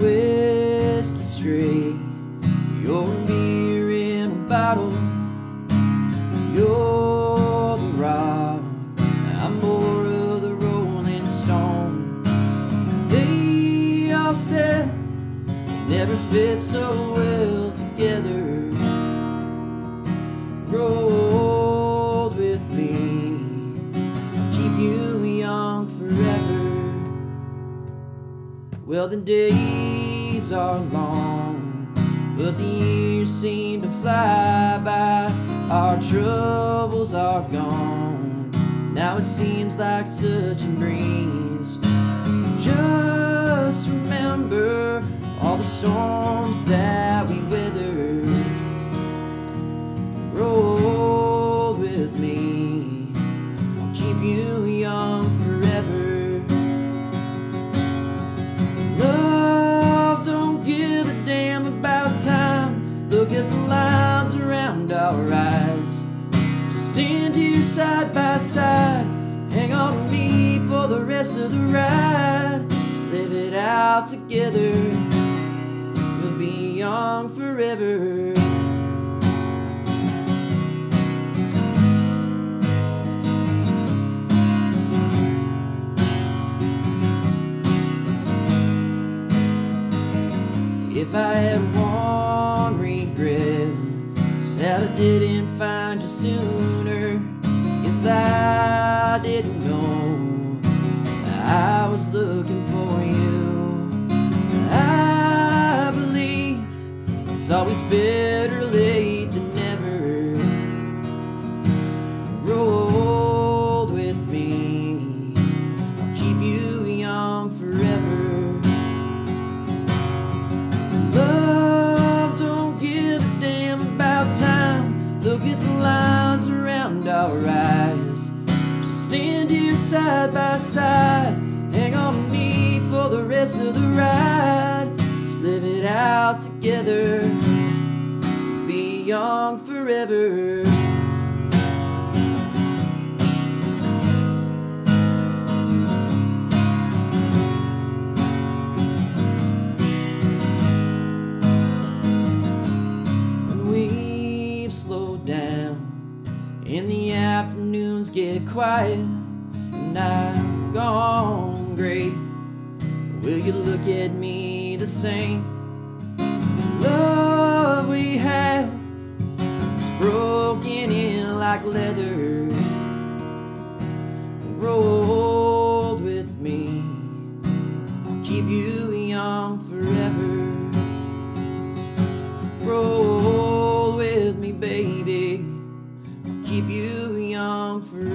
whiskey straight. You're a beer in a bottle. You're the rock. I'm more of the rolling stone. They all said never fit so well together. Rolled with me, keep you young forever. Well, the days are long, but the years seem to fly by. Our troubles are gone. Now it seems like such a breeze. Just remember all the storms stand here side by side. Hang on to me for the rest of the ride. Just live it out together. We'll be young forever. If I had one regret, that I didn't find you sooner. Yes, I didn't know I was looking for you. I believe it's always better late than Look at the lines around our eyes. Just stand here side by side. Hang on to me for the rest of the ride. Let's live it out together. Be young forever. And the afternoons get quiet And I've gone gray Will you look at me the same? The love we have is broken in like leather. Rolled with me. I'll Keep you young forever. Rolled keep you young.